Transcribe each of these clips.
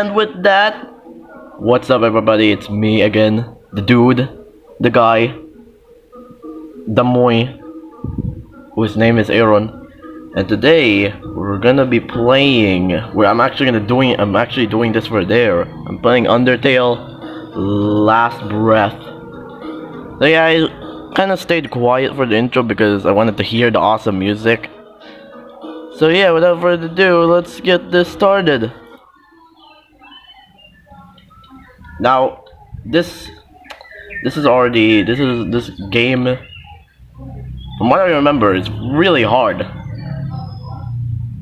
And with that, what's up everybody? It's me again, the dude, the guy, the moy, whose name is Aaron. And today we're gonna be playing. Where I'm actually gonna doing. I'm actually doing this for there. I'm playing Undertale, Last Breath. So yeah, I kind of stayed quiet for the intro because I wanted to hear the awesome music. So yeah, without further ado, let's get this started. Now, this this is already this is this game. From what I remember, it's really hard.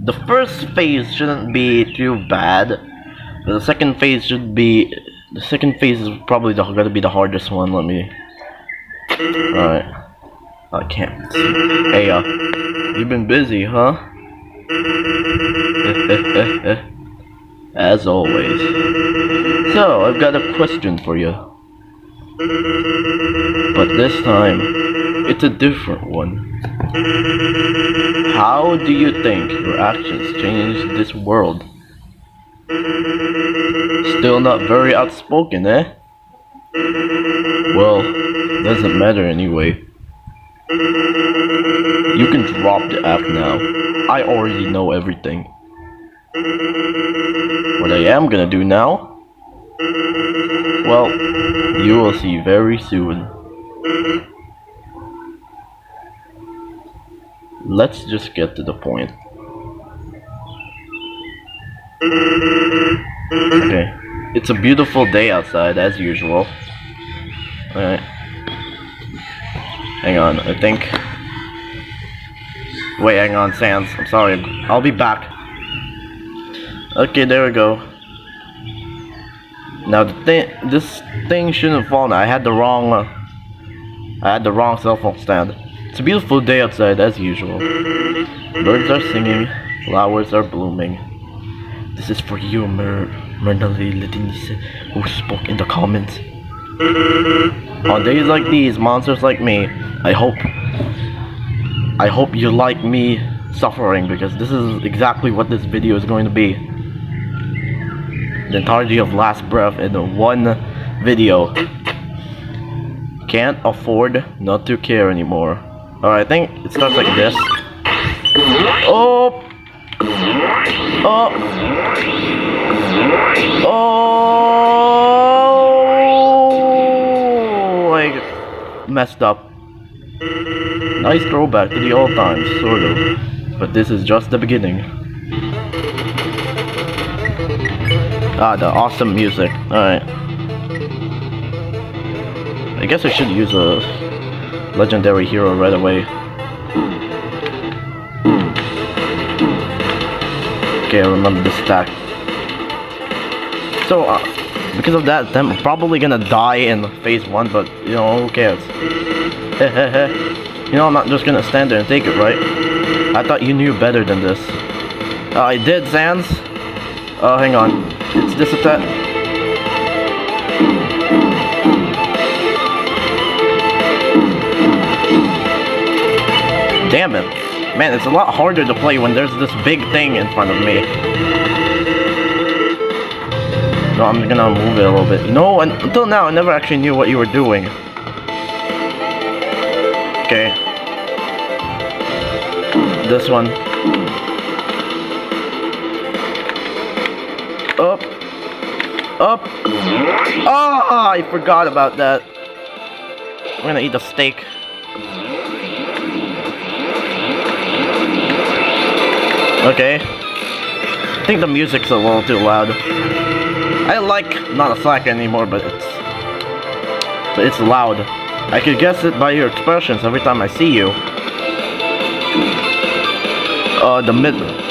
The first phase shouldn't be too bad. The second phase should be the second phase is probably the, gonna be the hardest one. Let me. Alright. I can't. See. Hey, uh, you've been busy, huh? As always. So, I've got a question for you. But this time, it's a different one. How do you think your actions changed this world? Still not very outspoken, eh? Well, doesn't matter anyway. You can drop the act now. I already know everything. What I am gonna do now? Well, you will see very soon. Let's just get to the point. Okay. It's a beautiful day outside, as usual. Alright. Hang on, I think... Wait, hang on, Sans. I'm sorry. I'll be back. Okay, there we go. Now the thing, this thing shouldn't fall. I had the wrong, uh, I had the wrong cell phone stand. It's a beautiful day outside as usual. Birds are singing, flowers are blooming. This is for you, Mer Mernali Letinice, who spoke in the comments. On days like these, monsters like me, I hope, I hope you like me suffering because this is exactly what this video is going to be the entirety of Last Breath in one video. Can't afford not to care anymore. Alright, I think it starts like this. Oh! Oh! Oh! I messed up. Nice throwback to the old times, sort of. But this is just the beginning. Ah, the awesome music. Alright. I guess I should use a legendary hero right away. Okay, I remember the stack. So, uh, because of that, I'm probably gonna die in phase 1, but, you know, who cares? you know, I'm not just gonna stand there and take it, right? I thought you knew better than this. Uh, I did, Sans. Oh, hang on. It's this attack. Damn it. Man, it's a lot harder to play when there's this big thing in front of me. No, I'm gonna move it a little bit. No, know, until now, I never actually knew what you were doing. Okay. This one. Up. Ah, oh, I forgot about that. I'm gonna eat the steak. Okay. I think the music's a little too loud. I like not a slack anymore, but it's but it's loud. I could guess it by your expressions every time I see you. Uh, the mid.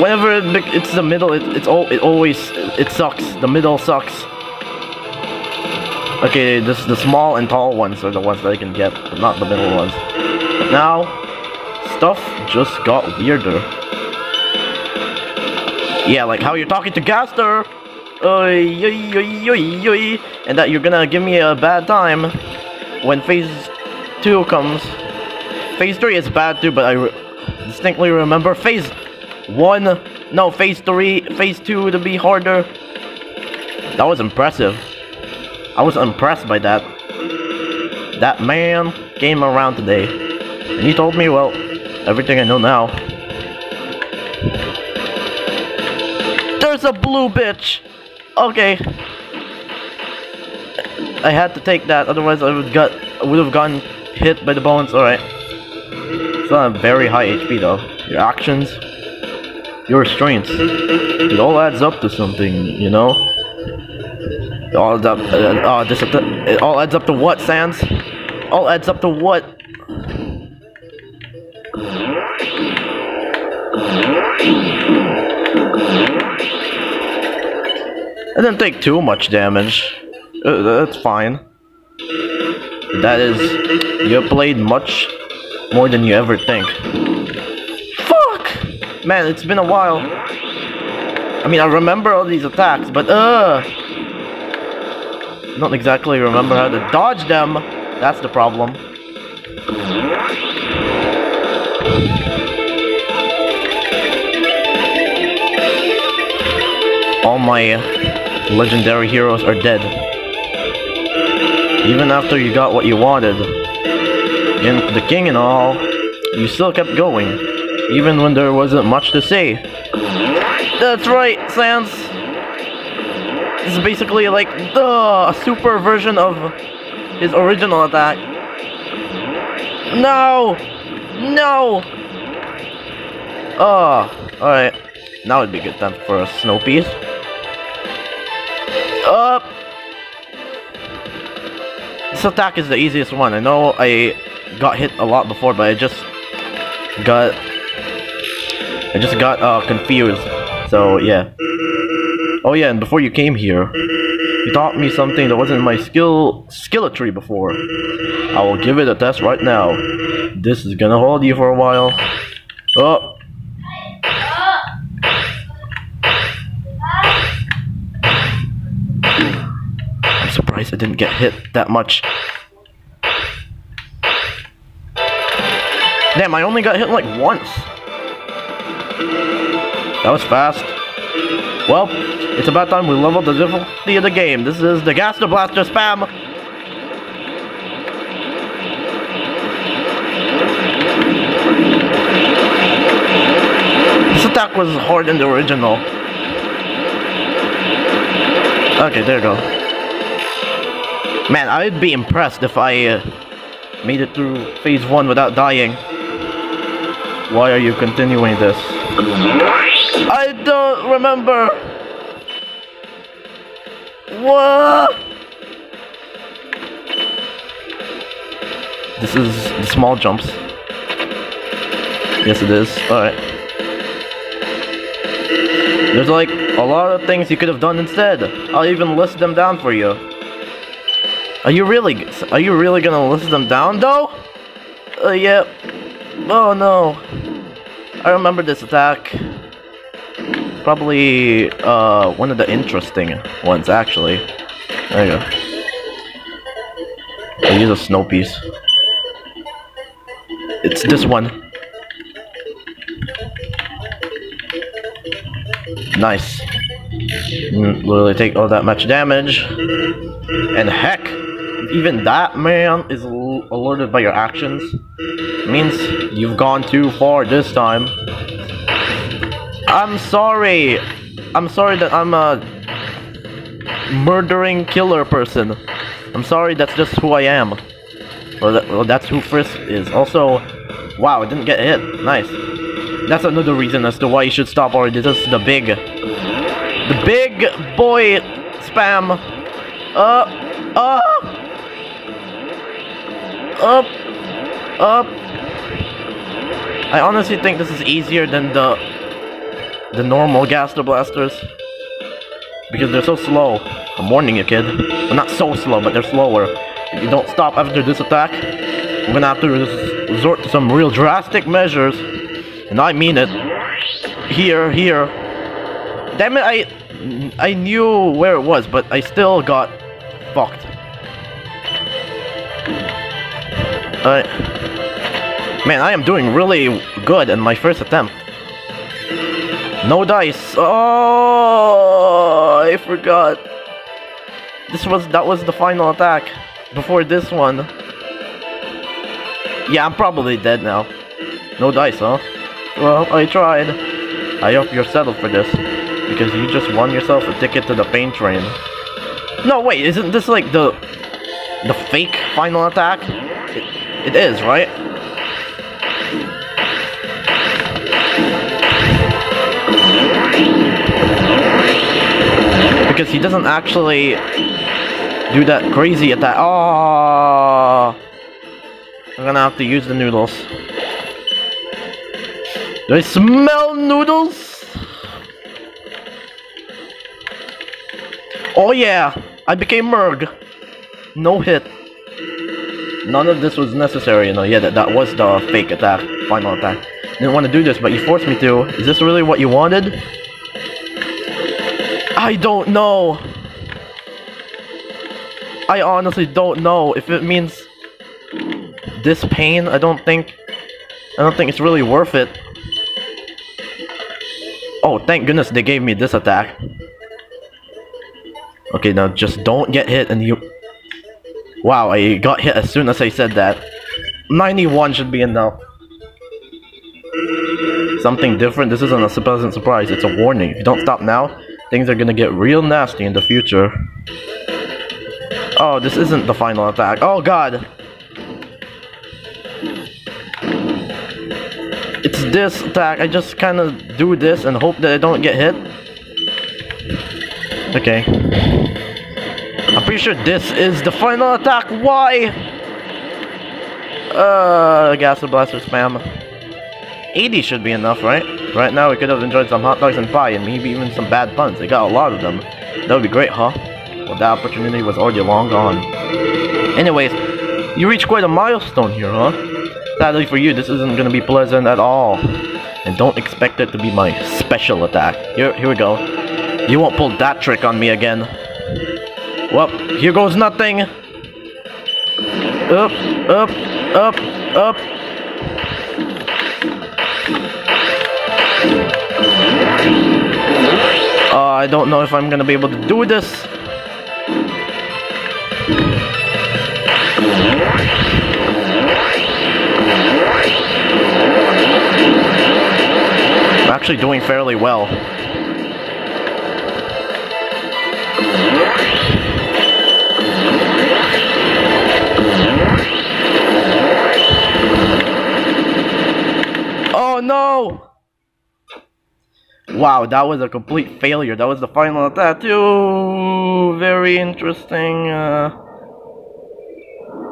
Whenever it, it's the middle, it, it's all it always it sucks. The middle sucks. Okay, this the small and tall ones are the ones that I can get, but not the middle ones. Now, stuff just got weirder. Yeah, like how you're talking to Gaster, and that you're gonna give me a bad time when phase two comes. Phase three is bad too, but I re distinctly remember phase one, no, phase three, phase two to be harder. That was impressive. I was impressed by that. That man came around today, and he told me, well, everything I know now. There's a blue bitch! Okay. I had to take that, otherwise I would got I would have gotten hit by the bones. Alright. It's not a very high HP though. Your actions, your restraints. It all adds up to something, you know? It all adds up uh, uh, this, it all adds up to what, Sans? All adds up to what? I didn't take too much damage. Uh, that's fine. That is, you played much more than you ever think. Man, it's been a while. I mean, I remember all these attacks, but uh, don't exactly remember how to dodge them. That's the problem. All my legendary heroes are dead. Even after you got what you wanted, and the king and all, you still kept going, even when there wasn't much to say. That's right, Sans. This is basically like the super version of his original attack. No! No! Oh, alright. Now would be a good time for a snow piece. Up! This attack is the easiest one. I know I got hit a lot before, but I just got... I just got uh, confused. So, yeah. Oh yeah, and before you came here, you taught me something that wasn't my skill skilletry before. I will give it a test right now. This is gonna hold you for a while. Oh. I'm surprised I didn't get hit that much. Damn, I only got hit like once. That was fast. Well, it's about time we leveled the difficulty of the game. This is the Gaster Blaster spam. This attack was hard in the original. Okay, there you go. Man, I'd be impressed if I uh, made it through phase 1 without dying. Why are you continuing this? I don't remember. What? This is the small jumps. Yes, it is. Alright. There's like a lot of things you could have done instead. I'll even list them down for you. Are you really? Are you really gonna list them down though? Uh, yeah. Oh no. I remember this attack. Probably uh, one of the interesting ones, actually. There you go. I use a snow piece. It's this one. Nice. Literally take all that much damage. And heck, even that man is alerted by your actions. Means you've gone too far this time. I'm sorry. I'm sorry that I'm a murdering killer person. I'm sorry, that's just who I am. Well, that, well that's who Frisk is. Also, wow, I didn't get hit. Nice. That's another reason as to why you should stop already. This is the big, the big boy spam. Uh, uh, up, up. I honestly think this is easier than the the normal Gaster Blasters because they're so slow. I'm warning you, kid. Well, not so slow, but they're slower. If you don't stop after this attack, I'm gonna have to res resort to some real drastic measures. And I mean it. Here, here. Damn it, I... I knew where it was, but I still got fucked. Alright. Man, I am doing really good in my first attempt. No dice. Oh, I forgot. This was that was the final attack before this one. Yeah, I'm probably dead now. No dice, huh? Well, I tried. I hope you're settled for this because you just won yourself a ticket to the pain train. No, wait, isn't this like the the fake final attack? It, is, right? Because he doesn't actually do that crazy attack. Oh, I'm gonna have to use the noodles. Do I smell noodles? Oh yeah, I became Merg. No hit. None of this was necessary, you know. Yeah, that, that was the fake attack, final attack. Didn't want to do this, but you forced me to. Is this really what you wanted? I don't know. I honestly don't know if it means this pain. I don't think. I don't think it's really worth it. Oh, thank goodness they gave me this attack. Okay, now just don't get hit and you... Wow, I got hit as soon as I said that. 91 should be enough. Something different, this isn't a pleasant surprise, it's a warning. If you don't stop now, things are gonna get real nasty in the future. Oh, this isn't the final attack. Oh god! It's this attack, I just kinda do this and hope that I don't get hit. Okay. I'm pretty sure this is the final attack. Why? Uh, Gaster Blaster spam. 80 should be enough, right? Right now we could have enjoyed some hot dogs and pie and maybe even some bad puns. I got a lot of them. That would be great, huh? Well, that opportunity was already long gone. Anyways, you reached quite a milestone here, huh? Sadly for you, this isn't gonna be pleasant at all. And don't expect it to be my special attack. Here, here we go. You won't pull that trick on me again. Well, here goes nothing. Up, up, up, up. Uh, I don't know if I'm gonna be able to do this. I'm actually doing fairly well. No! Wow, that was a complete failure. That was the final attack too. Very interesting. Uh,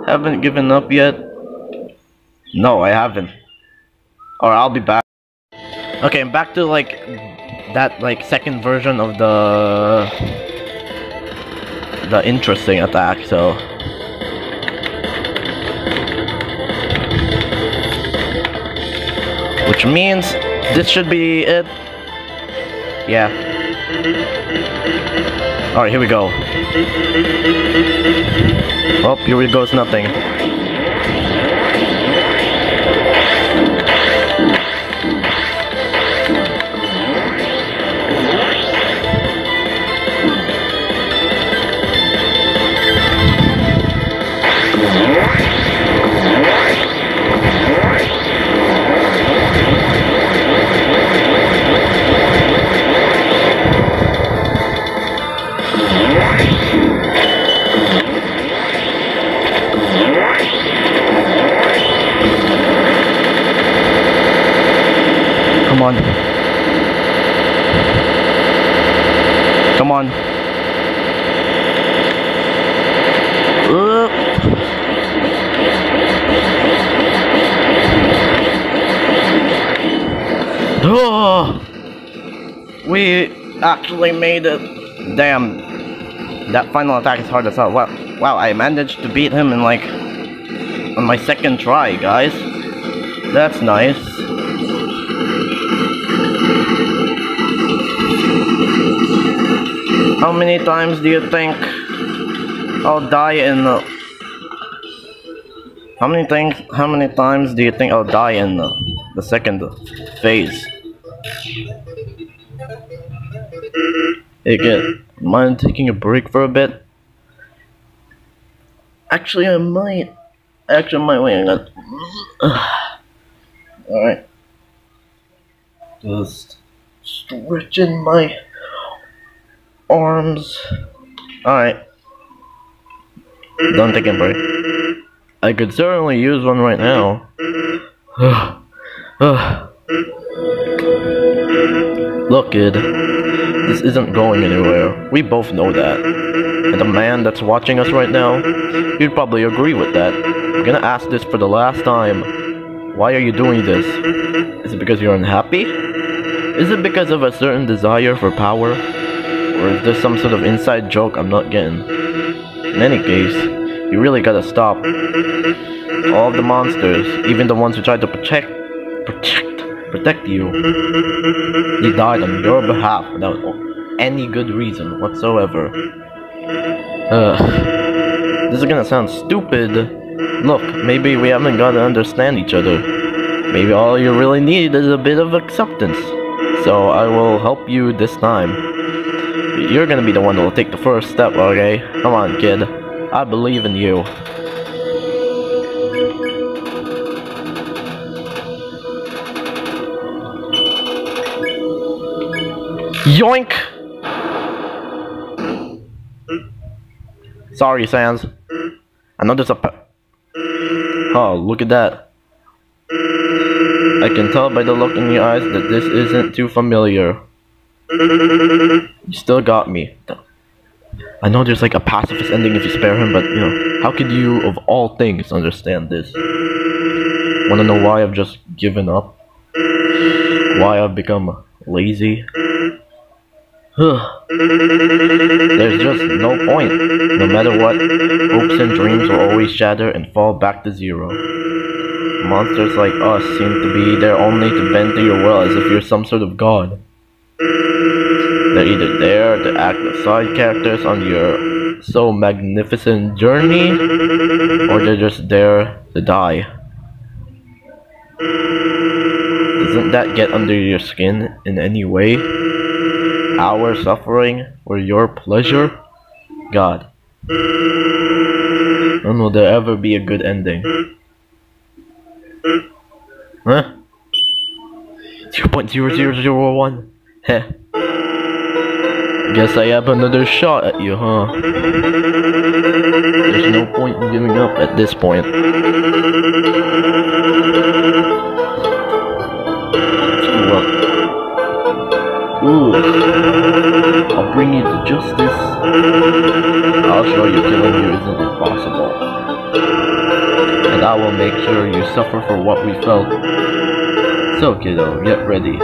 haven't given up yet. No, I haven't. Or I'll be back. Okay, I'm back to like that like second version of the the interesting attack. So Which means this should be it. Yeah. Alright, here we go. Oh, here goes nothing. Yeah. On. Come on. Uh. Oh, we actually made it. Damn, that final attack is hard as hell. Wow, wow, I managed to beat him in like on my second try, guys. That's nice. How many times do you think I'll die in the... How many things? How many times do you think I'll die in the, the second phase? Hey mind taking a break for a bit? Actually, I might. Actually, I might wait. I. Alright. Just stretching my arms. Alright. Don't take a break. I could certainly use one right now. Look, kid. This isn't going anywhere. We both know that. And the man that's watching us right now, you'd probably agree with that. I'm gonna ask this for the last time. Why are you doing this? Is it because you're unhappy? Is it because of a certain desire for power? Or is this some sort of inside joke I'm not getting? In any case, you really gotta stop. All of the monsters, even the ones who tried to protect, protect, protect you, they died on your behalf without any good reason whatsoever. Ugh. This is gonna sound stupid. Look, maybe we haven't got to understand each other. Maybe all you really need is a bit of acceptance. So I will help you this time. You're gonna be the one that will take the first step, okay? Come on, kid. I believe in you. Yoink! Sorry, Sans. I know there's a Oh, look at that. I can tell by the look in your eyes that this isn't too familiar. You still got me. I know there's like a pacifist ending if you spare him, but you know, how could you, of all things, understand this? Wanna know why I've just given up? Why I've become lazy? There's just no point. No matter what, hopes and dreams will always shatter and fall back to zero. Monsters like us seem to be there only to bend to your will as if you're some sort of god. They're either there to act as side characters on your so magnificent journey, or they're just there to die. Doesn't that get under your skin in any way? Our suffering or your pleasure? God. When will there ever be a good ending? Huh? 0.0001? Heh. Guess I have another shot at you, huh? There's no point in giving up at this point. Ooh. I'll bring you to justice. I'll show you killing you isn't impossible. And I will make sure you suffer for what we felt. So kiddo, get ready.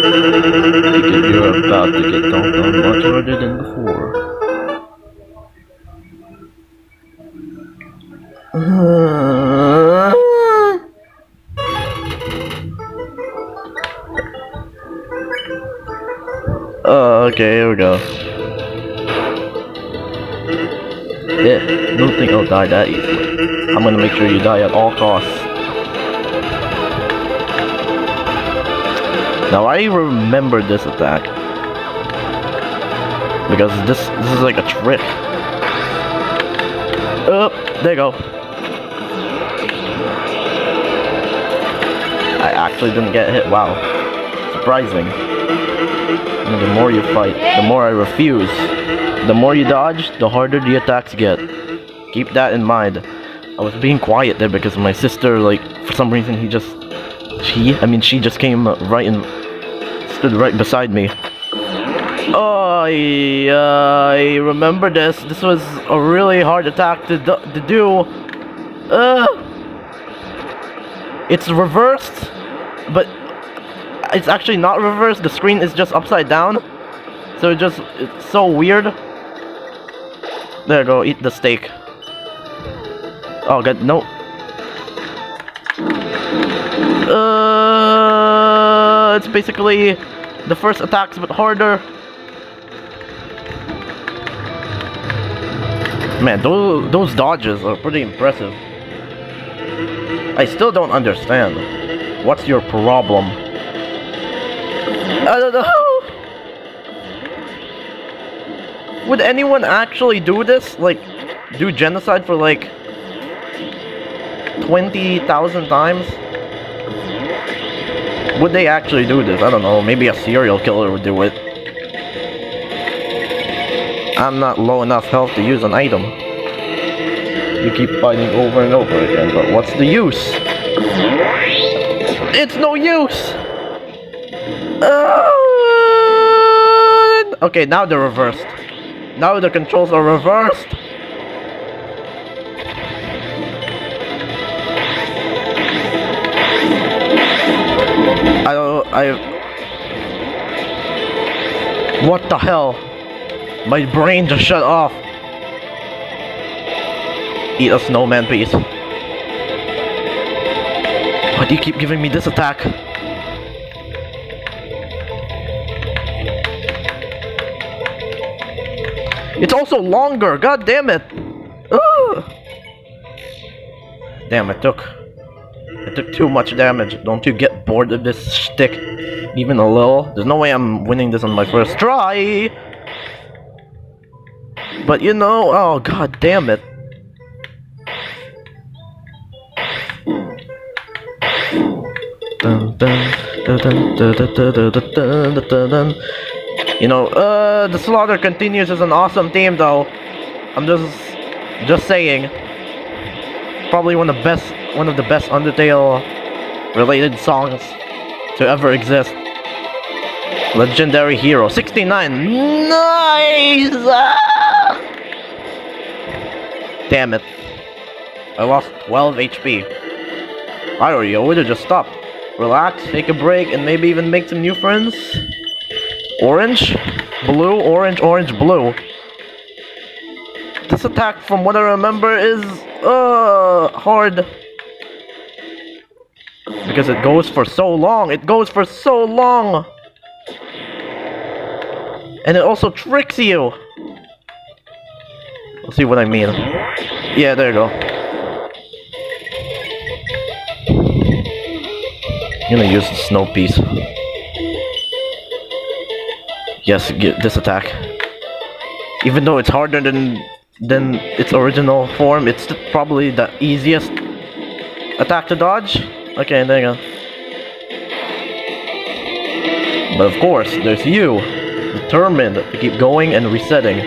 Because you're about to get dunked on much harder than before. Oh, okay, here we go. Yeah, don't think I'll die that easily. I'm gonna make sure you die at all costs. Now I remember this attack. Because this this is like a trick. Oh, there you go. I actually didn't get hit. Wow. Surprising. And the more you fight, the more I refuse. The more you dodge, the harder the attacks get. Keep that in mind. I was being quiet there because my sister, like, for some reason he just... She? I mean, she just came right in stood right beside me. Oh, I, I remember this. This was a really hard attack to, do, to do. Uh, it's reversed, but it's actually not reversed. The screen is just upside down. So it just, it's so weird. There, go eat the steak. Oh, good. No. Uh, it's basically the first attack's a bit harder. Man, those, those dodges are pretty impressive. I still don't understand. What's your problem? I don't know. Would anyone actually do this? Like, do genocide for like 20,000 times? Would they actually do this? I don't know. Maybe a serial killer would do it. I'm not low enough health to use an item. You keep fighting over and over again, but what's the use? It's no use! Uh, okay, now they're reversed. Now the controls are reversed. I. What the hell? My brain just shut off. Eat a snowman, please. Why do you keep giving me this attack? It's also longer, god damn it! Damn, it took... It took too much damage. Don't you get bored of this shtick even a little. There's no way I'm winning this on my first try! But you know, oh god damn it. You know, uh, the slaughter continues is an awesome theme though. I'm just, just saying. Probably one of the best, one of the best Undertale related songs to ever exist. Legendary Hero, 69. Nice! Ah! Damn it. I lost 12 HP. I already would have just stopped. Relax, take a break, and maybe even make some new friends. Orange, blue, orange, orange, blue. This attack, from what I remember, is uh hard because it goes for so long. It goes for so long, and it also tricks you. Let's see what I mean. Yeah, there you go. I'm gonna use the snow piece. Yes, get this attack. Even though it's harder than than its original form, it's probably the easiest attack to dodge. Okay, there you go. But of course, there's you, determined to keep going and resetting.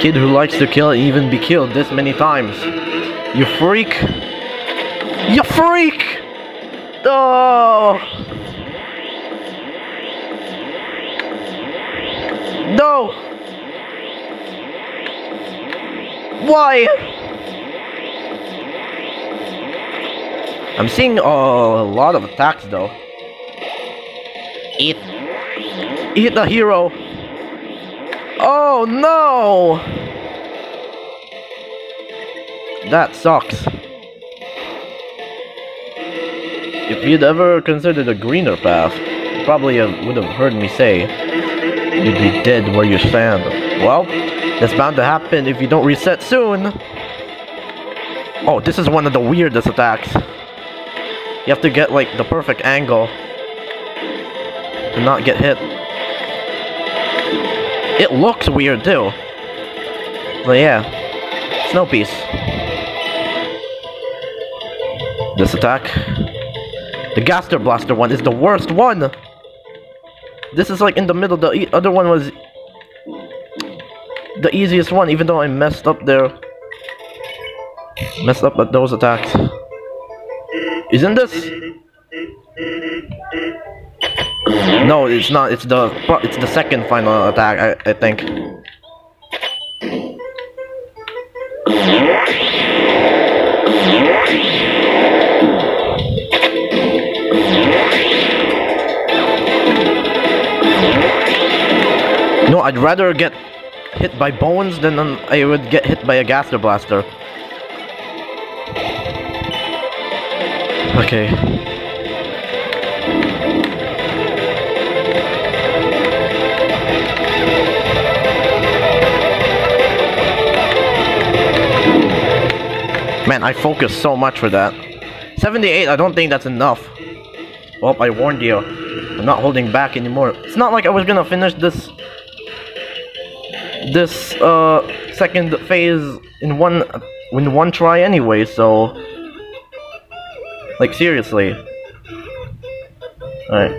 Kid who likes to kill and even be killed this many times. You freak! You freak! Oh! No! Why? I'm seeing uh, a lot of attacks though. Eat. Eat the hero. Oh no! That sucks. If you'd ever considered a greener path, you probably would have heard me say, you'd be dead where you stand. Well, that's bound to happen if you don't reset soon. Oh, this is one of the weirdest attacks. You have to get, like, the perfect angle to not get hit. It looks weird, too. But yeah, Snow Piece. This attack. The Gaster Blaster one is the worst one! This is like in the middle, the e other one was the easiest one, even though I messed up there. Messed up at those attacks. Isn't this? No, it's not. It's the it's the second final attack. I I think. No, I'd rather get hit by bones than I would get hit by a Gaster Blaster. Okay. Man, I focused so much for that. 78, I don't think that's enough. Well, I warned you. I'm not holding back anymore. It's not like I was gonna finish this this uh second phase in one in one try anyway, so like seriously. Alright.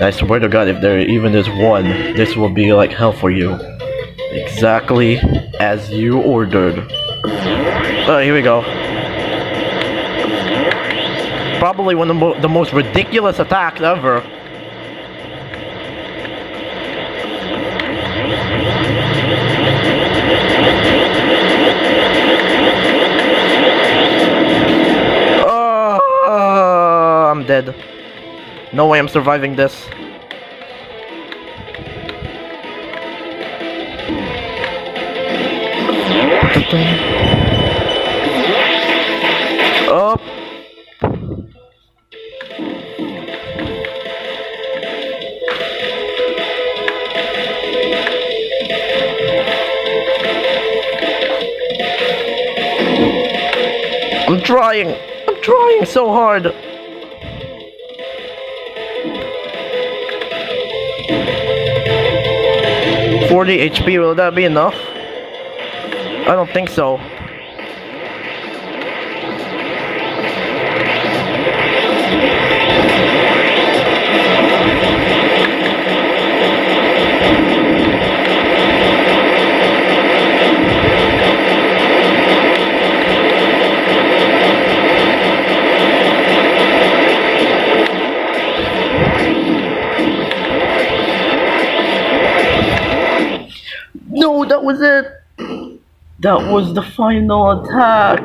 I swear to god if there even is one, this will be like hell for you. Exactly as you ordered. Oh, here we go. Probably one of the, mo the most ridiculous attacks ever. Oh, I'm dead. No way I'm surviving this. Up. I'm trying. I'm trying so hard. Forty HP. Will that be enough? I don't think so. Was it. That was the final attack.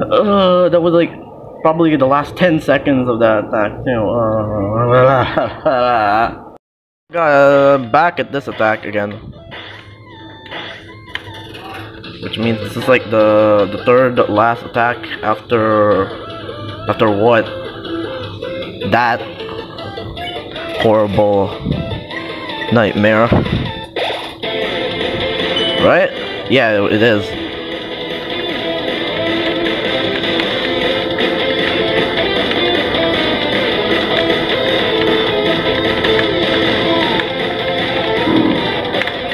Uh, that was like probably the last 10 seconds of that attack. You know, uh, uh, back at this attack again. Which means this is like the the third last attack after after what? That horrible nightmare. Right? Yeah, it is.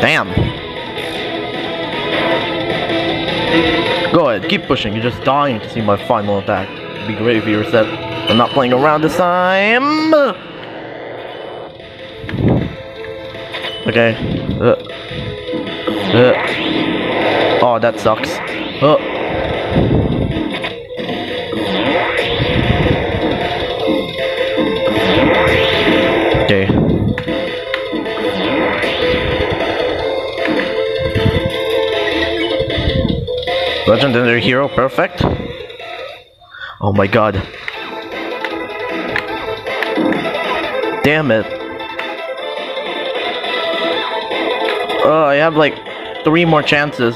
Damn. Go ahead, keep pushing. You're just dying to see my final attack. It'd be great if you reset. I'm not playing around this time. Okay. Uh. Uh. Oh, that sucks. Uh. Okay. Legendary hero, perfect. Oh my god. Damn it. Oh, I have like three more chances.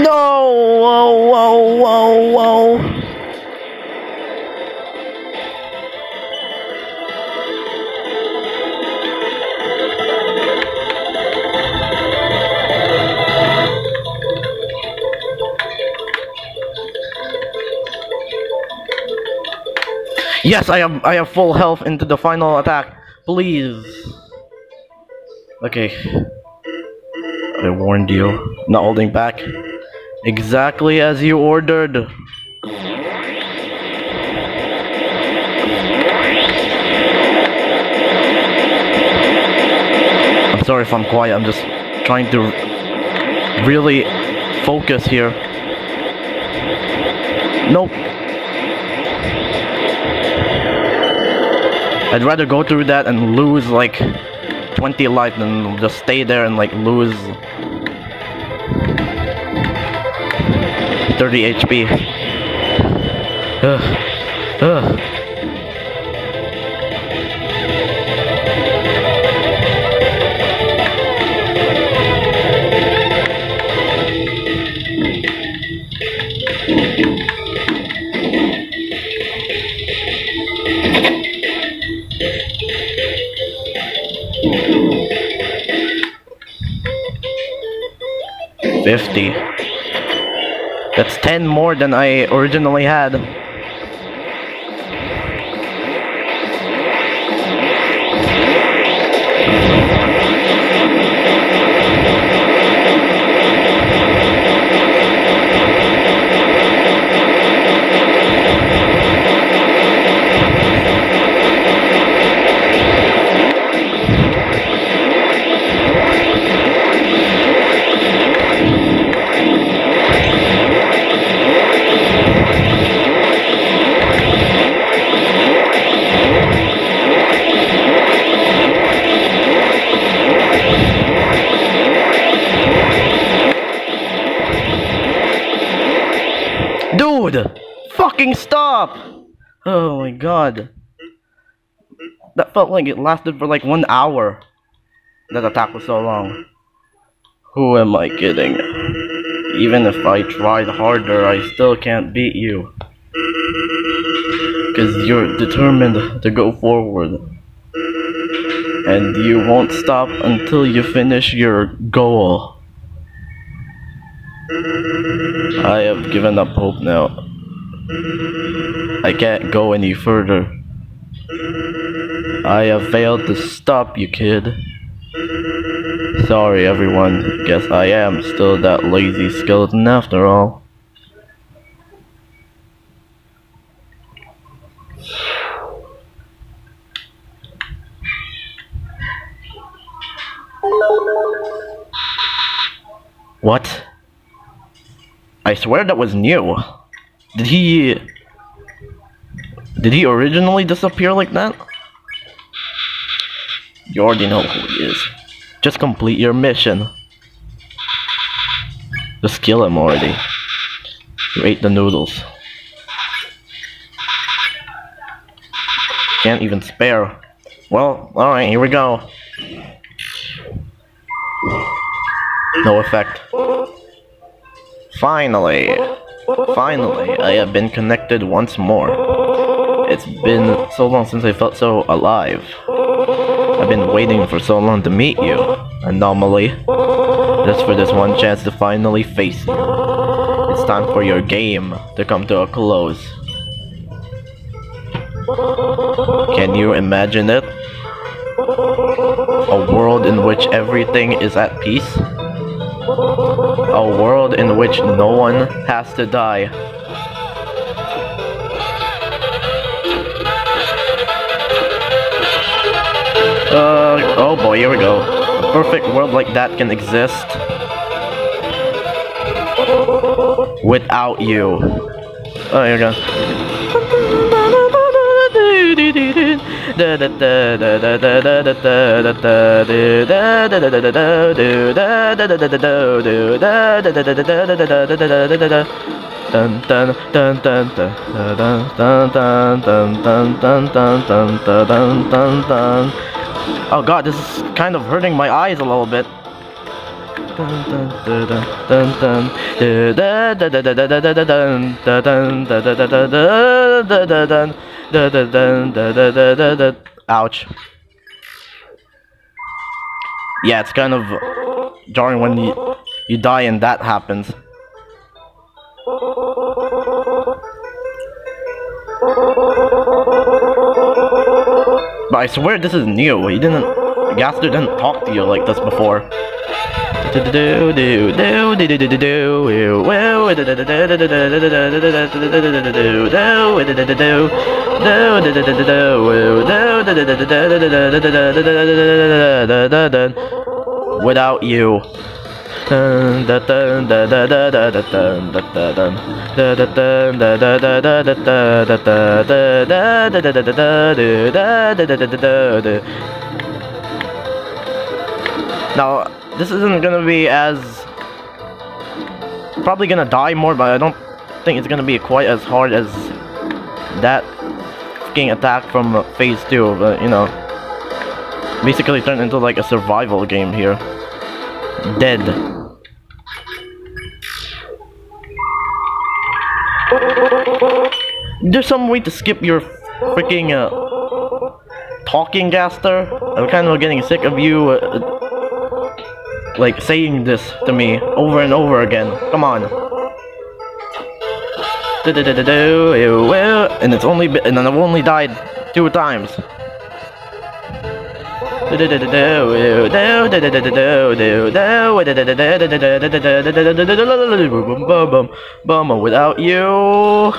No! Whoa, whoa, whoa, whoa. Yes, I have I have full health into the final attack. Please. Okay. Warned you. Not holding back. Exactly as you ordered. I'm sorry if I'm quiet. I'm just trying to really focus here. Nope. I'd rather go through that and lose like 20 life than just stay there and like lose 30 HP. Ugh. Ugh. Fifty. Ten more than I originally had. Felt like it lasted for like one hour. That attack was so long. Who am I kidding? Even if I tried harder, I still can't beat you. Because you're determined to go forward. And you won't stop until you finish your goal. I have given up hope now. I can't go any further. I have failed to stop you, kid. Sorry, everyone. Guess I am still that lazy skeleton after all. What? I swear that was new. Did he... Did he originally disappear like that? You already know who he is. Just complete your mission. Just kill him already. You ate the noodles. Can't even spare. Well, alright, here we go. No effect. Finally! Finally, I have been connected once more. It's been so long since I felt so alive. Been waiting for so long to meet you, Anomaly. Just for this one chance to finally face you. It's time for your game to come to a close. Can you imagine it? A world in which everything is at peace? A world in which no one has to die. Uh, oh boy, here we go. A perfect world like that can exist without you. Oh, here we go. Dun dun dun dun dun dun dun dun dun dun dun dun dun dun dun Oh god, this is kind of hurting my eyes a little bit. Ouch. Yeah, it's kind of jarring when you, you die and that happens. But I swear this is new. He didn't. Gaster didn't talk to you like this before. Without you. Now, this isn't gonna be as... Probably gonna die more, but I don't think it's gonna be quite as hard as that fucking attack from phase 2, but you know. Basically turned into like a survival game here. Dead. There's some way to skip your freaking uh, talking gaster. I'm kind of getting sick of you uh, like saying this to me over and over again. Come on. And it's only and I've only died two times. Without you.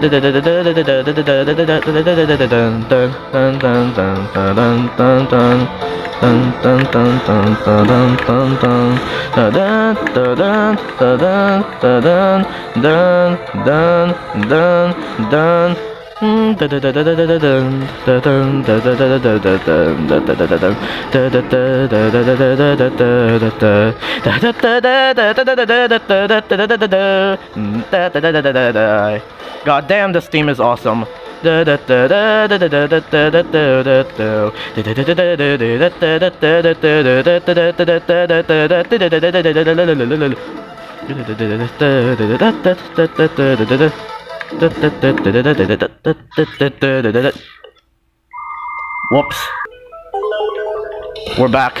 Dun dun dun dun God damn, this theme is awesome. Whoops. We're back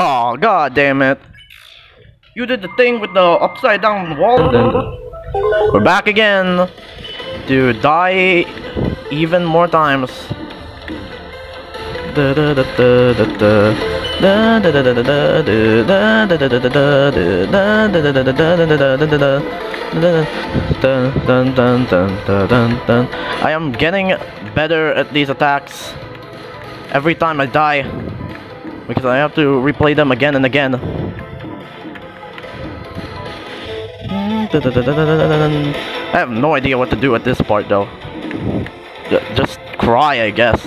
Oh, god damn it. You did the thing with the upside down wall. We're back again to die even more times. I am getting better at these attacks every time I die because I have to replay them again and again. I have no idea what to do at this part though. Just cry, I guess.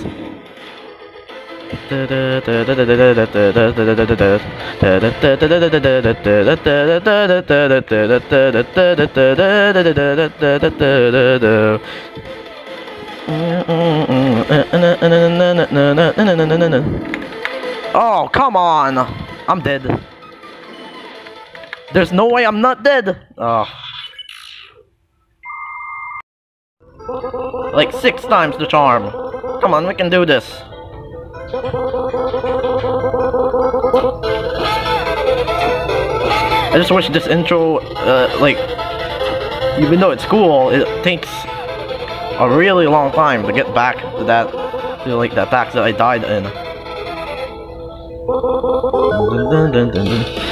Oh, come on! I'm dead. There's no way I'm not dead! Oh. Like six times the charm. Come on, we can do this. I just wish this intro, uh, like, even though it's cool, it takes a really long time to get back to that, to like the attacks that I died in. dun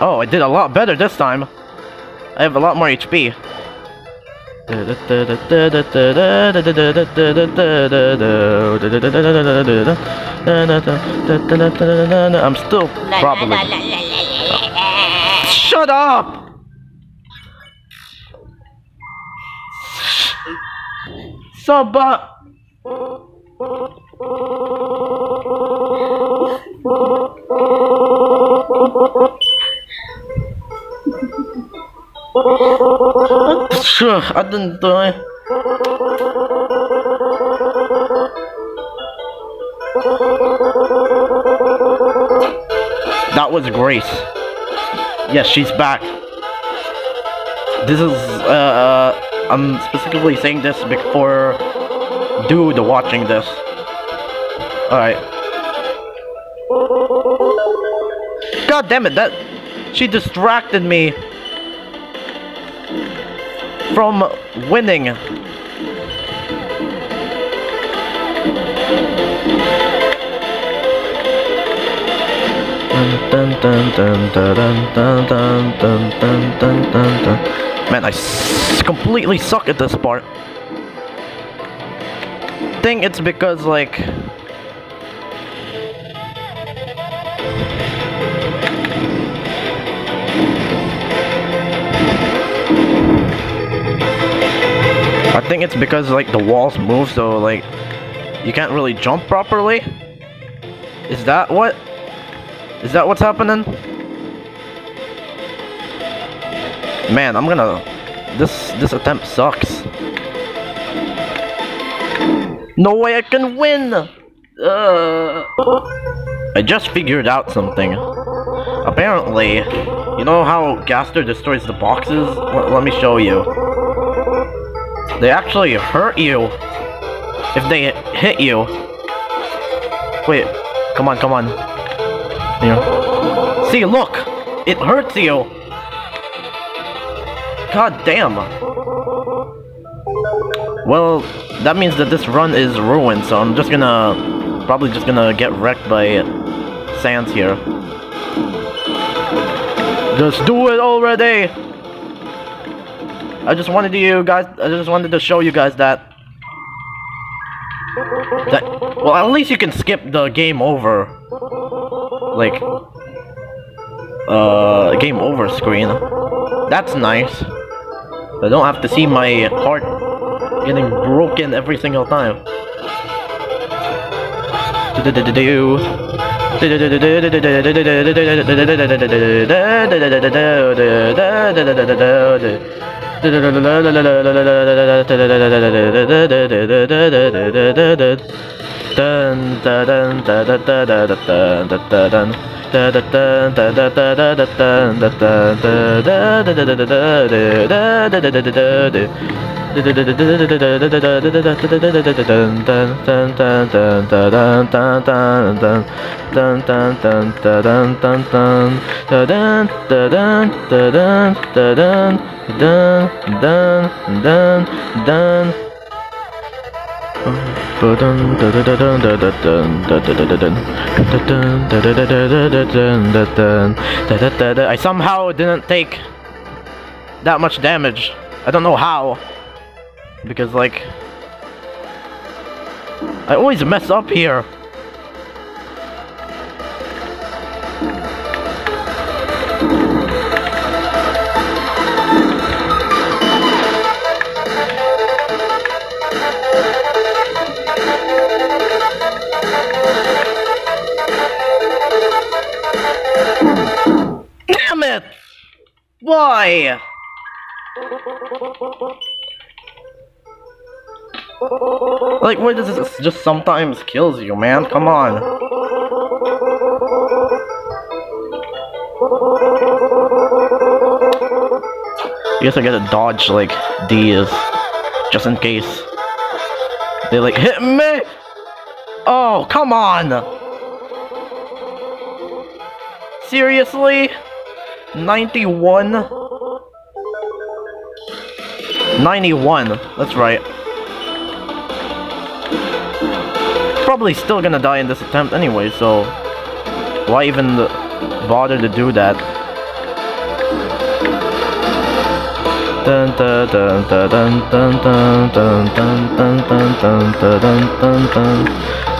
Oh, I did a lot better this time. I have a lot more HP. I'm still probably. Shut up! Saba! Sure, I didn't do. That was Grace. Yes, she's back. This is, uh, uh, I'm specifically saying this before dude watching this. Alright. God damn it, that... She distracted me from winning. Man, I completely suck at this part. I think it's because like I think it's because like the walls move so like you can't really jump properly. Is that what? Is that what's happening? Man, I'm gonna this this attempt sucks. No way I can win! Uh, I just figured out something. Apparently, you know how Gaster destroys the boxes? L let me show you. They actually hurt you if they hit you. Wait, come on, come on. Here. See, look! It hurts you! God damn! Well, that means that this run is ruined, so I'm just gonna... Probably just gonna get wrecked by Sans here. Just do it already! I just wanted you guys... I just wanted to show you guys that... That... Well, at least you can skip the game over. Like... Uh... Game over screen. That's nice. I don't have to see my heart getting broken every single time dun dun dun dun I somehow didn't take that much damage. I don't know how. Because, like... I always mess up here. Damn it! Why? Like, why does this just sometimes kills you, man? Come on. I guess I gotta dodge, like, these, just in case. They like hit me. Oh, come on. Seriously? 91? 91. That's right. Probably still gonna die in this attempt anyway, so... Why even bother to do that? dun dun dun dun dun dun dun dun dun dun dun dun dun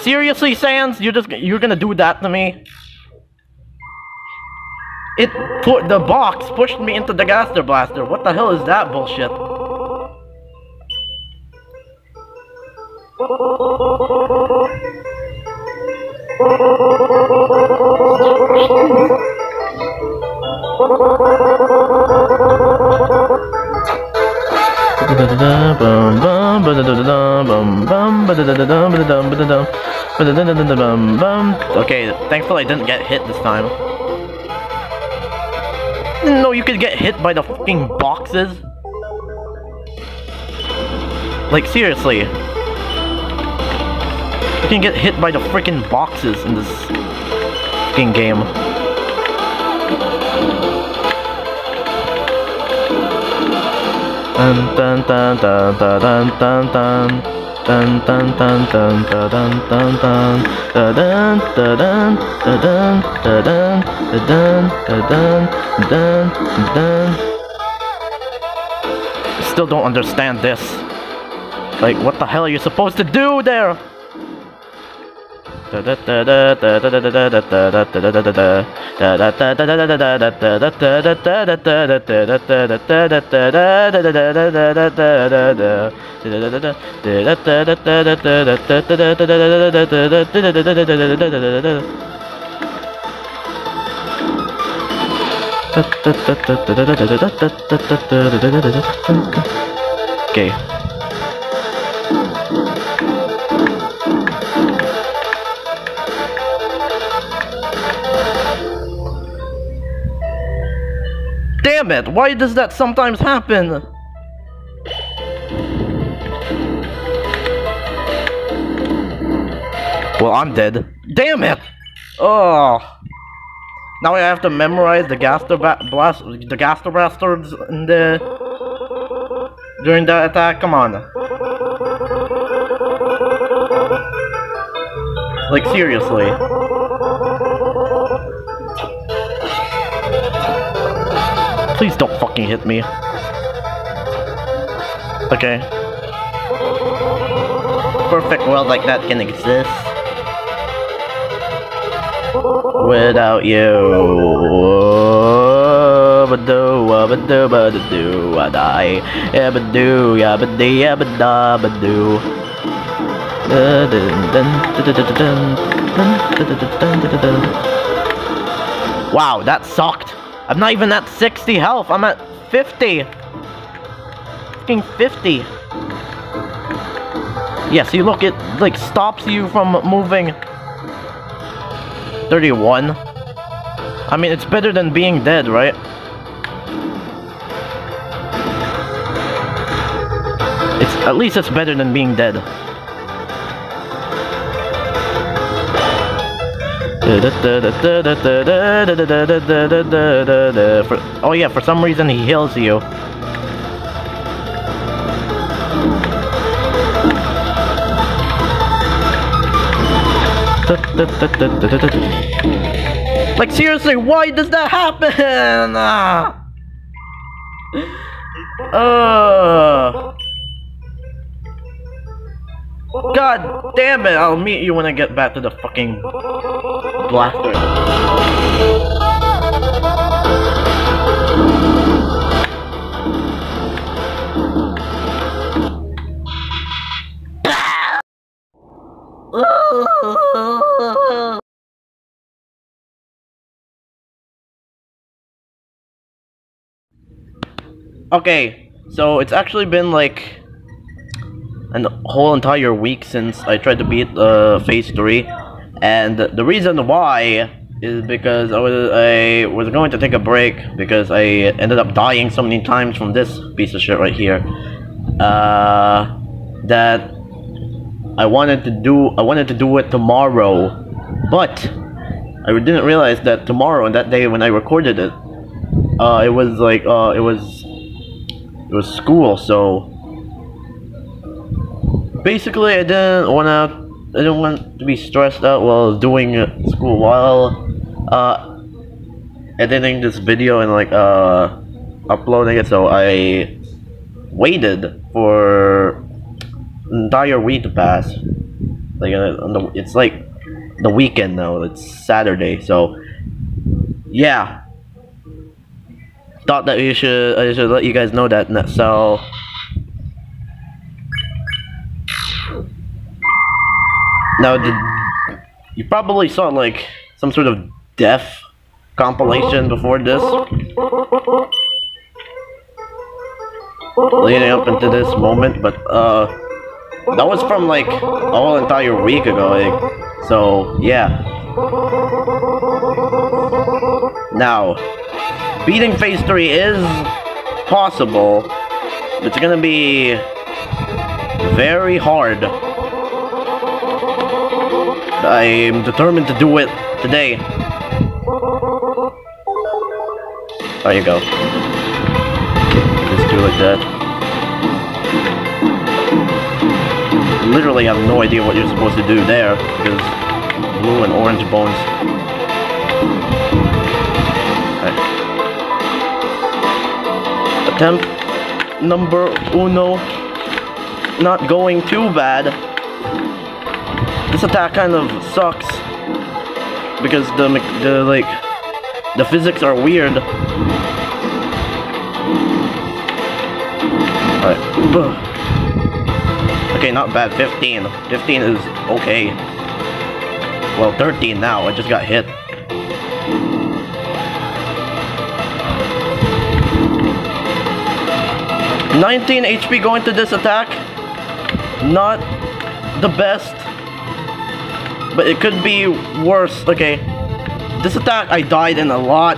Seriously, Sans? You're just you're gonna do that to me? It put the box pushed me into the Gaster Blaster. What the hell is that bullshit? Okay, thankfully I didn't get hit this time. No, you could get hit by the fucking boxes. Like, seriously. You can get hit by the freaking boxes in this fucking game. Still don't understand this. Like, what the hell are you supposed to do there? Okay. Damn it, why does that sometimes happen? Well, I'm dead. Damn it! Oh. Now I have to memorize the Gaster blast, the Gaster Bastards in the during the attack. Come on. Like seriously. Please don't fucking hit me. Okay. Perfect world like that can exist. Without you. Wow, that sucked. I'm not even at 60 health. I'm at 50. Fucking 50. Yes, yeah, see, look, it like stops you from moving. 31. I mean, it's better than being dead, right? It's at least it's better than being dead. Oh yeah, for some reason he heals you. Like seriously, why does that happen? Uh, God damn it, I'll meet you when I get back to the fucking blaster. okay, so it's actually been like an whole entire week since I tried to beat uh, Phase 3. And the reason why is because I was, I was going to take a break because I ended up dying so many times from this piece of shit right here. Uh, that I wanted to do I wanted to do it tomorrow, but I didn't realize that tomorrow and that day when I recorded it, uh, it was like uh, it was it was school, so basically I didn't wanna I didn't want to be stressed out while doing school while uh, editing this video and like uh, uploading it. So I waited for entire week to pass. Like uh, it's like the weekend now. It's Saturday, so yeah. Thought that you should I should let you guys know that. So now the, you probably saw like some sort of death compilation before this. Leading up into this moment, but uh that was from like a whole entire week ago, like, so yeah. Now, beating phase 3 is possible. It's gonna be very hard. I'm determined to do it today. There you go. Just do like that. Literally have no idea what you're supposed to do there, because blue and orange bones. Attempt number uno. Not going too bad. This attack kind of sucks because the the like the physics are weird. Alright. Okay, not bad. 15. 15 is okay. Well, 13 now. I just got hit. Nineteen HP going to this attack. Not the best. But it could be worse. Okay. This attack I died in a lot.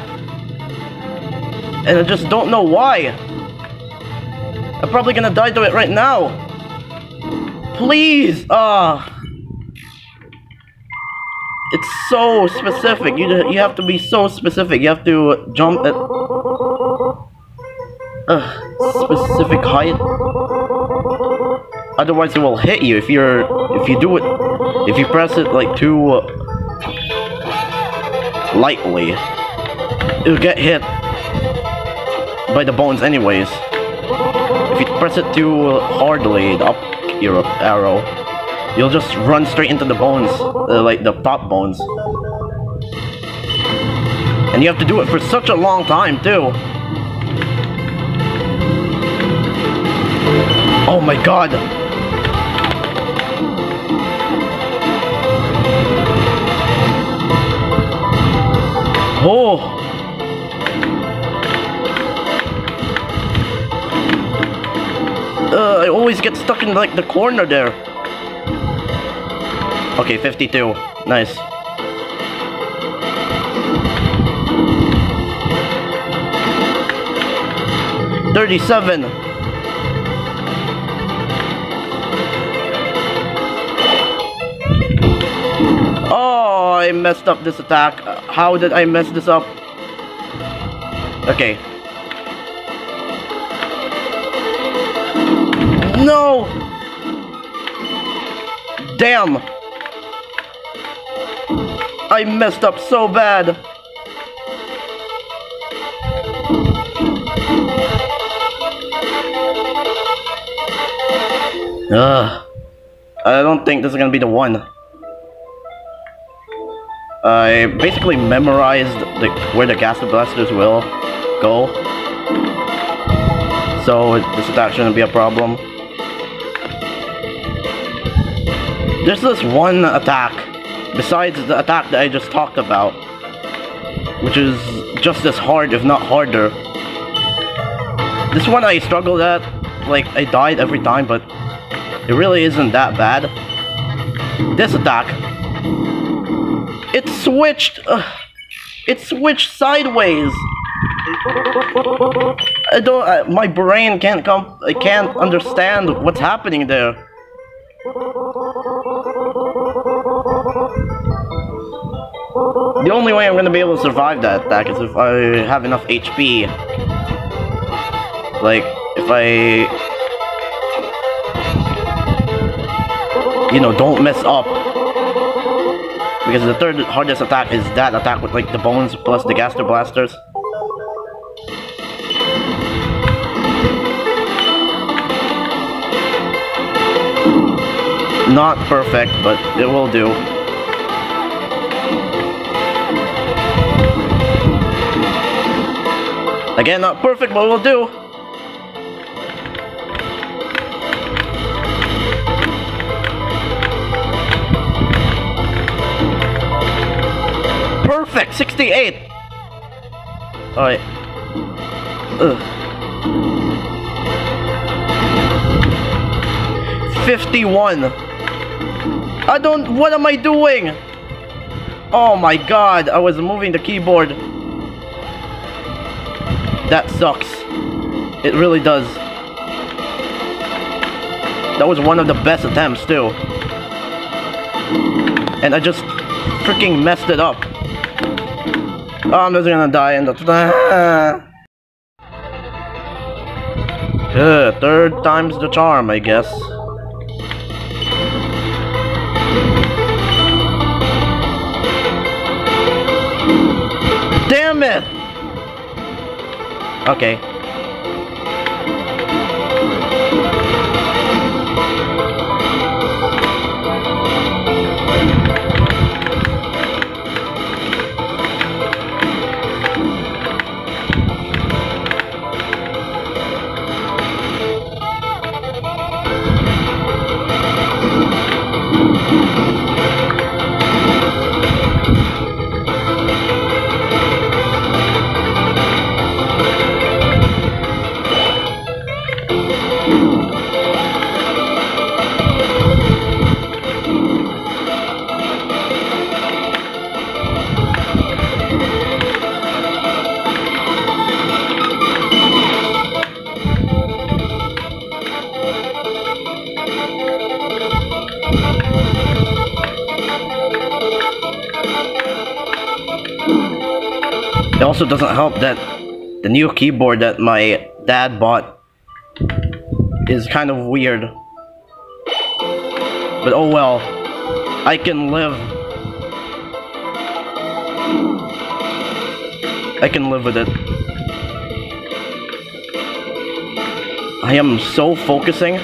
And I just don't know why. I'm probably gonna die to it right now. Please! Ah. Uh, it's so specific. You you have to be so specific. You have to jump at a specific height. Otherwise, it will hit you if you're if you do it if you press it like too lightly. It'll get hit by the bones anyways. If you press it too hardly, the up your arrow, you'll just run straight into the bones, uh, like the top bones. And you have to do it for such a long time too. Oh my god! Oh! Uh, I always get stuck in like the corner there. Okay, 52. Nice. Thirty-seven. I messed up this attack. Uh, how did I mess this up? Okay, No! Damn! I messed up so bad. Ugh. I don't think this is gonna be the one. I basically memorized the, where the gas blasters will go. So this attack shouldn't be a problem. There's this one attack, besides the attack that I just talked about, which is just as hard, if not harder. This one I struggled at, like I died every time, but it really isn't that bad. This attack, it switched, uh, it switched sideways. I don't, my brain can't come, I can't understand what's happening there. The only way I'm gonna be able to survive that attack is if I have enough HP. Like, if I... You know, don't mess up. Because the third hardest attack is that attack with like the bones plus the Gaster Blasters. Not perfect, but it will do. Again, not perfect, but it will do. Perfect, 68. Alright. Ugh. 51. I don't, what am I doing? Oh my god, I was moving the keyboard. That sucks. It really does. That was one of the best attempts too. And I just freaking messed it up. Oh, I'm just gonna die in the... Third time's the charm, I guess. Damn it! Okay. Also doesn't help that the new keyboard that my dad bought is kind of weird. But oh well, I can live. I can live with it. I am so focusing.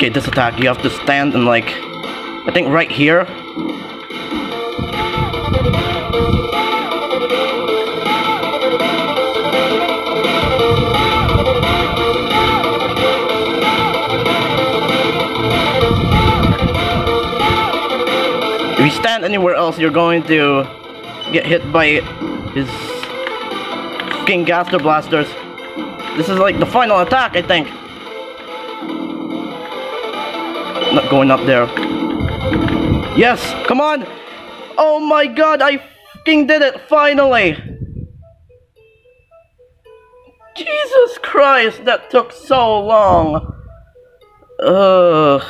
Okay, this attack, you have to stand and like, I think right here. If you stand anywhere else, you're going to get hit by his fucking Gaster Blasters. This is like the final attack, I think. Not going up there. Yes, come on. Oh my god, I fucking did it, finally. Jesus Christ, that took so long. Ugh.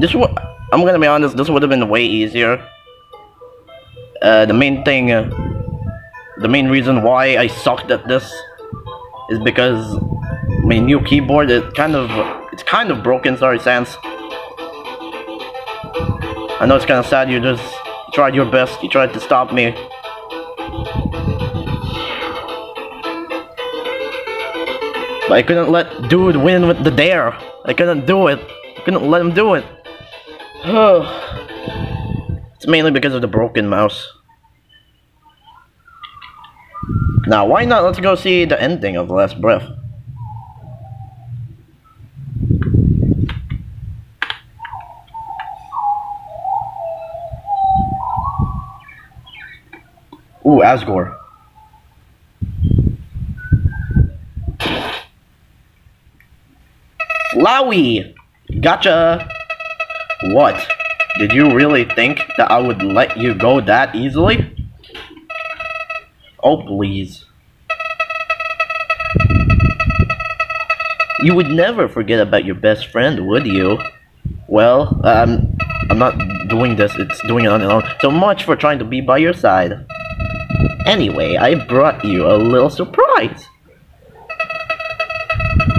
This would, I'm gonna be honest, this would have been way easier. Uh, the main thing, uh, the main reason why I sucked at this is because my new keyboard it kind of it's kind of broken sorry Sans I know it's kind of sad you just tried your best you tried to stop me but I couldn't let dude win with the dare I couldn't do it I couldn't let him do it it's mainly because of the broken mouse. Now, why not? Let's go see the ending of The Last Breath. Asgore. Flowey! Gotcha! What? Did you really think that I would let you go that easily? Oh, please. You would never forget about your best friend, would you? Well, um, I'm not doing this, it's doing it on its own. So much for trying to be by your side. Anyway, I brought you a little surprise.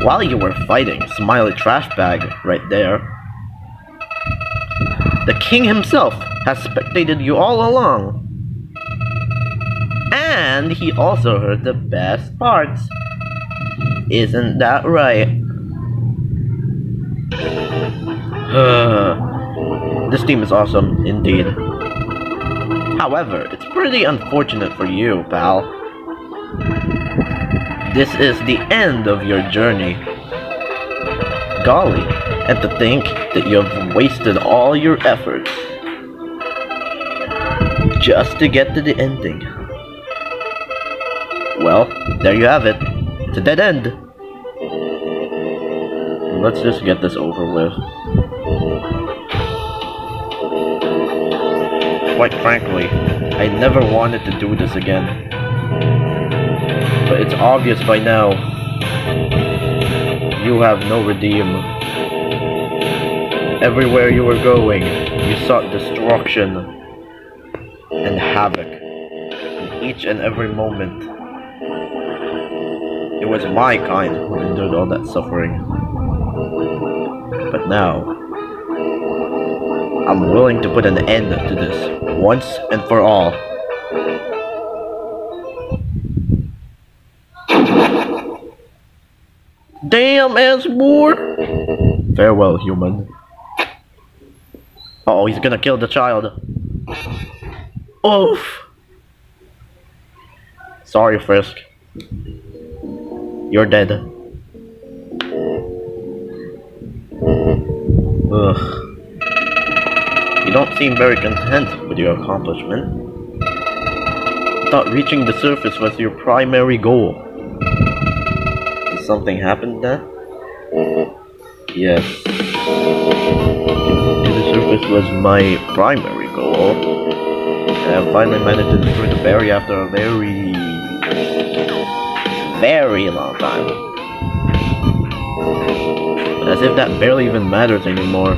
While you were fighting Smiley Trash Bag right there, the king himself has spectated you all along. And he also heard the best parts. Isn't that right? this team is awesome, indeed. However, it's pretty unfortunate for you, pal. This is the end of your journey. Golly, and to think that you have wasted all your efforts just to get to the ending. Well, there you have it. It's a dead end. Let's just get this over with. Quite frankly, I never wanted to do this again. But it's obvious by now, you have no redeem. Everywhere you were going, you sought destruction and havoc in each and every moment. It was my kind who endured all that suffering. But now, I'm willing to put an end to this, once and for all. Damn, Asgore! Farewell, human. oh, he's gonna kill the child. Oof! Sorry, Frisk. You're dead. Ugh. You don't seem very content with your accomplishment. I thought reaching the surface was your primary goal. Did something happen there? Yes. The surface was my primary goal. And I finally managed to destroy the barrier after a very very long time. But as if that barely even matters anymore.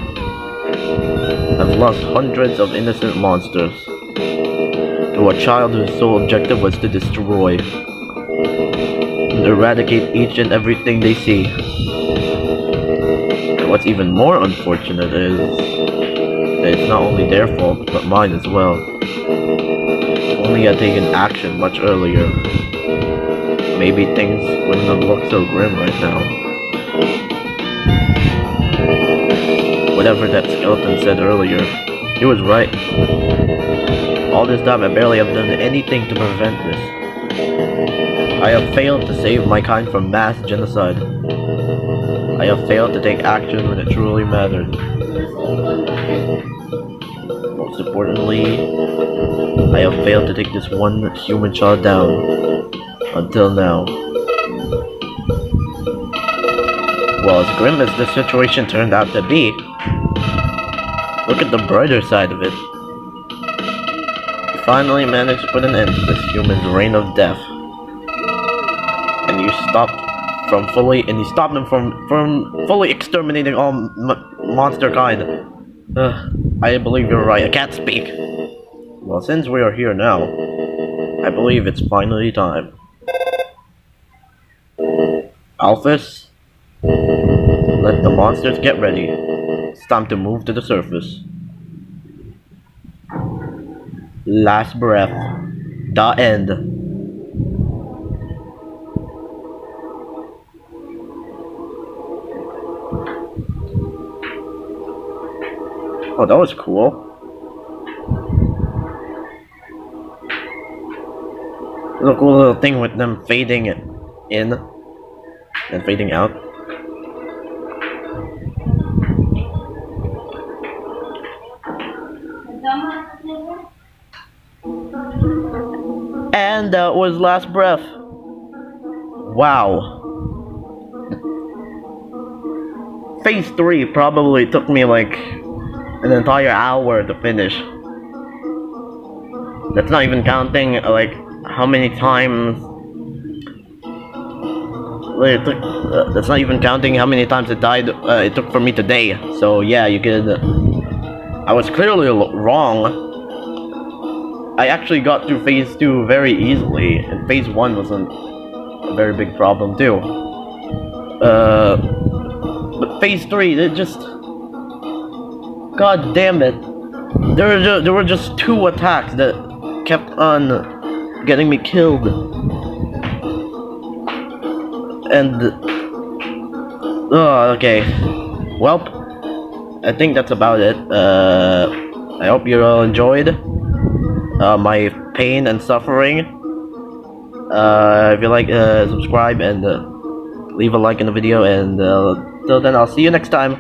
I've lost hundreds of innocent monsters to a child whose sole objective was to destroy and eradicate each and everything they see. And what's even more unfortunate is that it's not only their fault, but mine as well. If only had taken action much earlier, maybe things wouldn't have looked so grim right now. Whatever that skeleton said earlier, he was right. All this time I barely have done anything to prevent this. I have failed to save my kind from mass genocide. I have failed to take action when it truly mattered. Most importantly, I have failed to take this one human child down until now. Well, as grim as the situation turned out to be, look at the brighter side of it. You finally managed to put an end to this human's reign of death. And you stopped from fully, and you stopped them from, from fully exterminating all monster kind. I believe you're right, I can't speak. Well, since we are here now, I believe it's finally time. Alphys, let the monsters get ready it's time to move to the surface. Last breath. The end. Oh, that was cool. Look, cool little thing with them fading in and fading out. That was last breath. Wow. Phase 3 probably took me like an entire hour to finish. That's not even counting like how many times it took, uh, that's not even counting how many times it died uh, it took for me today. So yeah, you could I was clearly wrong. I actually got through phase 2 very easily, and phase 1 wasn't a very big problem too. Uh, but phase 3, it just... God damn it. There were, just, there were just two attacks that kept on getting me killed. And... Oh, okay. Welp. I think that's about it. Uh, I hope you all enjoyed uh, my pain and suffering. Uh, if you like, uh, subscribe and uh, leave a like in the video. And uh, till then, I'll see you next time.